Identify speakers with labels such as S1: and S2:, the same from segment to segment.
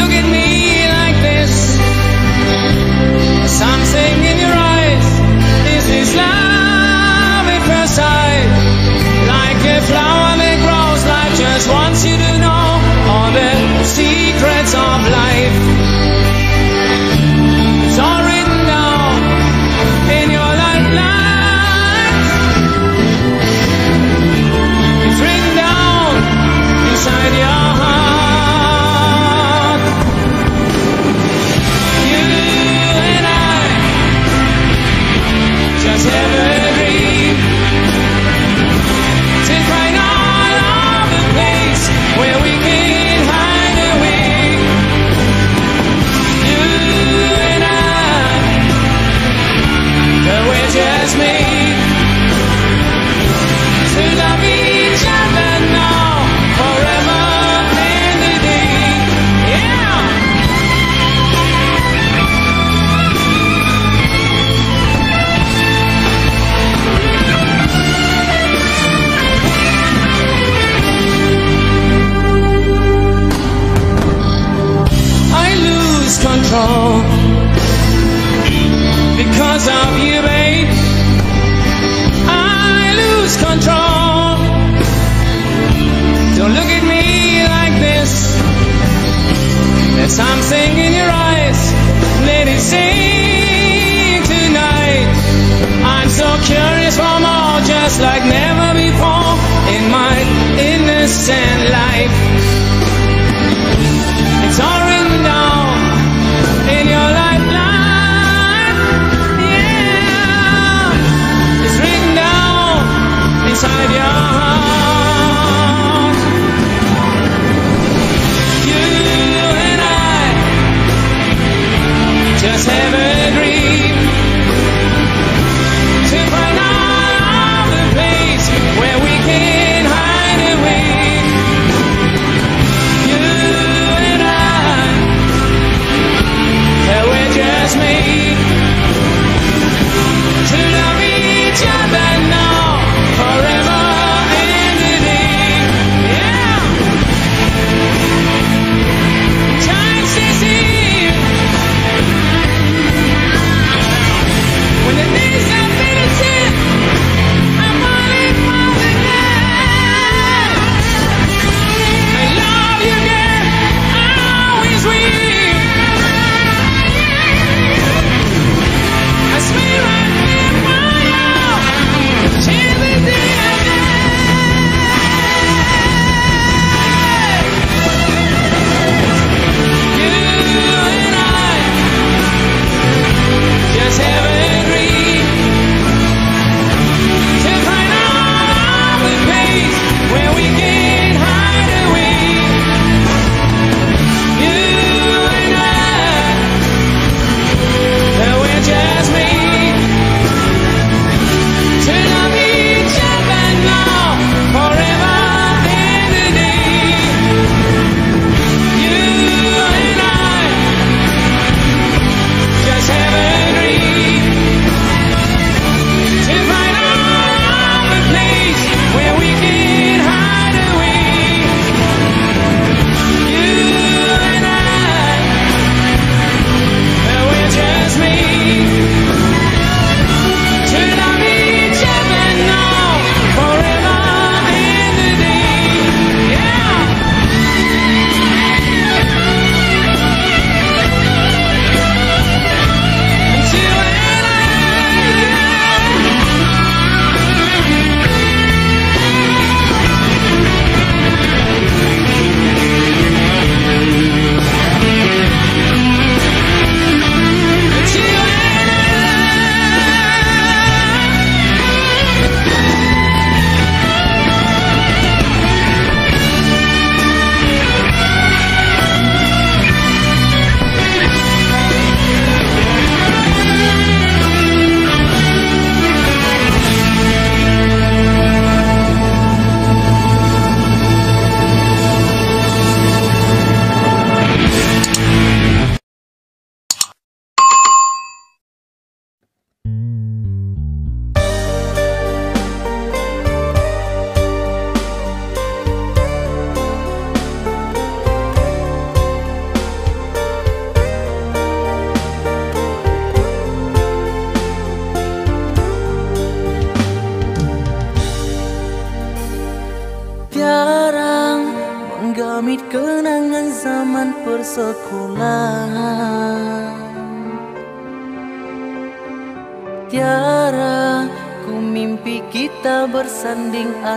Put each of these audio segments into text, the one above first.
S1: look at me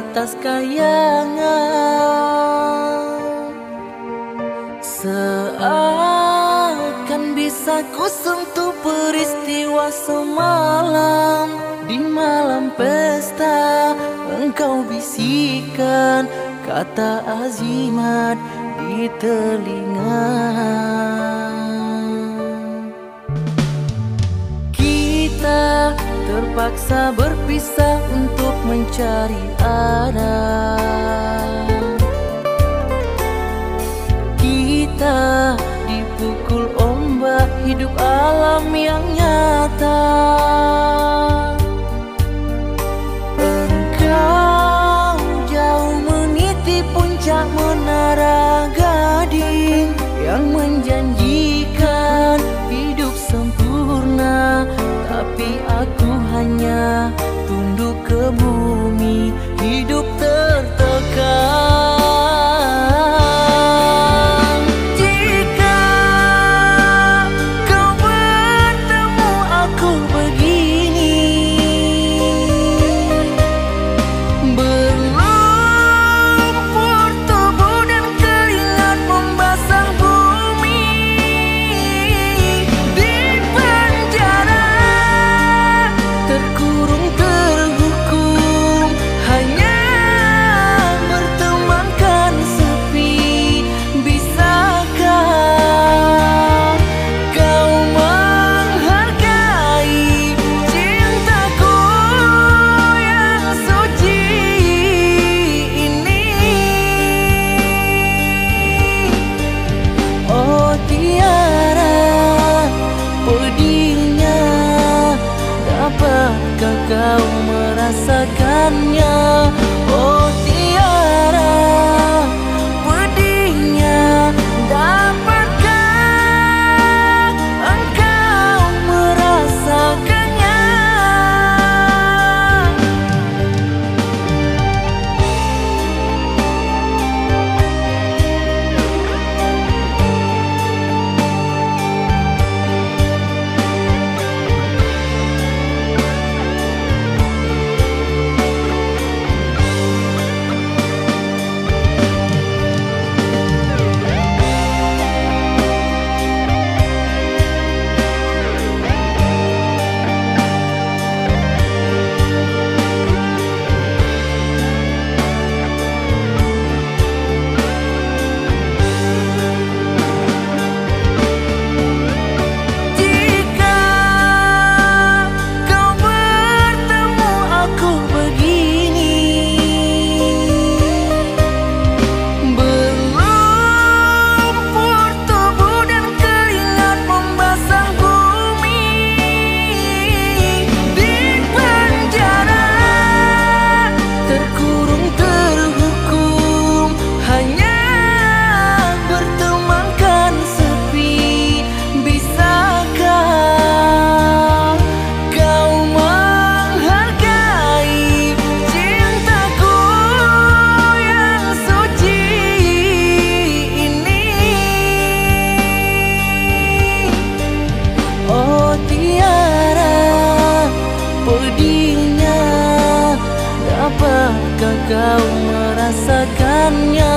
S2: atas kayangan. Seakan bisa ku sentuh peristiwa semalam. Di malam pesta engkau bisikan Kata azimat di telinga. Kita Terpaksa berpisah untuk mencari arah Kita dipukul ombak hidup alam yang nyata. Engkau jauh meniti puncak menara tiara pedihnya. Dapatkah kau merasakannya?